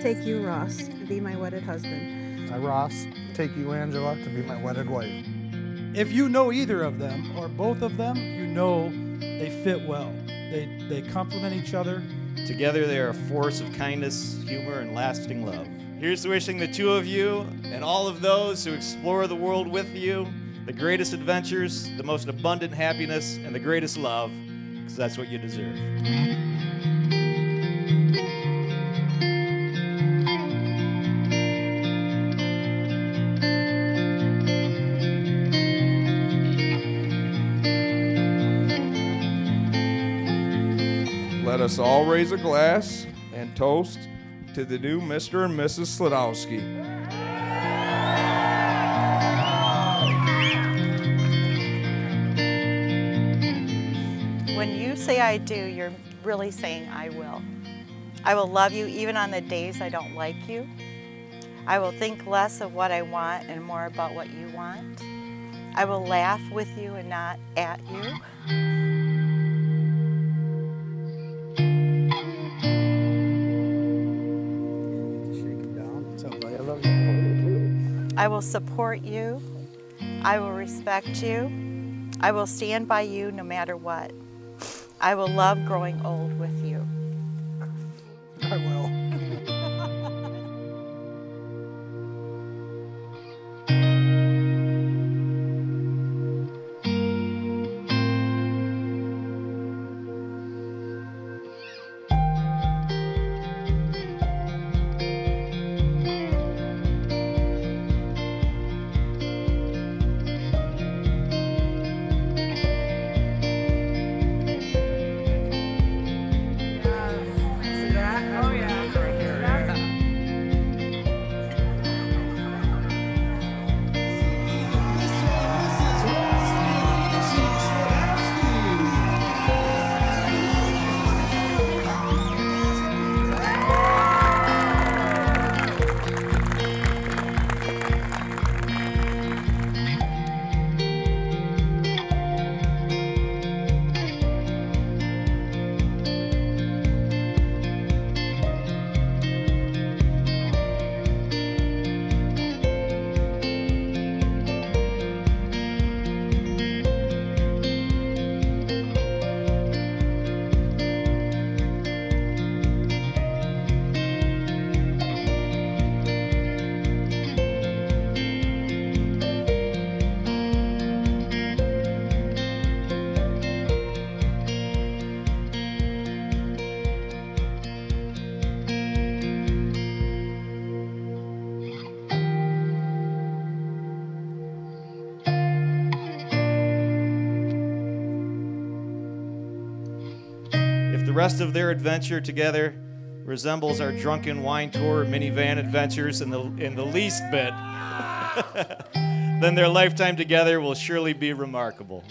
take you, Ross, to be my wedded husband. I, Ross, take you, Angela, to be my wedded wife. If you know either of them or both of them, you know they fit well. They, they complement each other. Together, they are a force of kindness, humor, and lasting love. Here's to wishing the two of you and all of those who explore the world with you the greatest adventures, the most abundant happiness, and the greatest love, because that's what you deserve. Let us all raise a glass and toast to the new Mr. and Mrs. Slidowski. When you say I do, you're really saying I will. I will love you even on the days I don't like you. I will think less of what I want and more about what you want. I will laugh with you and not at you. I will support you. I will respect you. I will stand by you no matter what. I will love growing old with you. I will. The rest of their adventure together resembles our drunken wine tour minivan adventures in the, in the least bit, then their lifetime together will surely be remarkable.